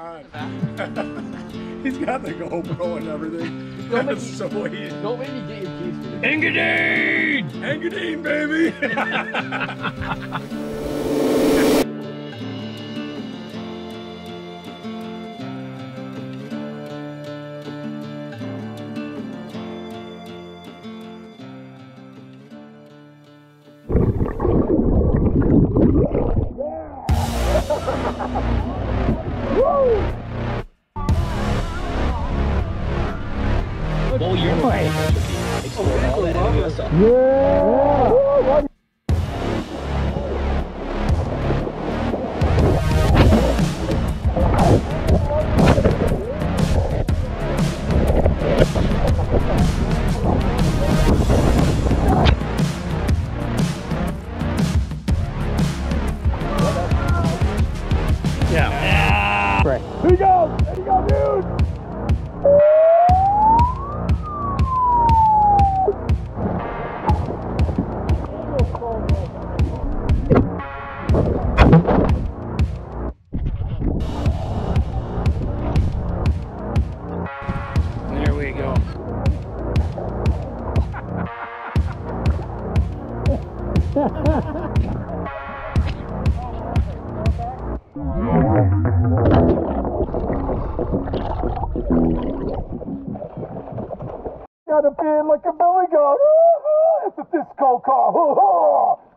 on. He's got the GoPro and everything. Don't make That's me- so weird. Don't make me get your keys. Engadine! Engadine, baby! Well, you're right. Explore all that area stuff. Yeah. Right. Here you go! There you go, dude! Got a beard like a billy goat. It's a disco car.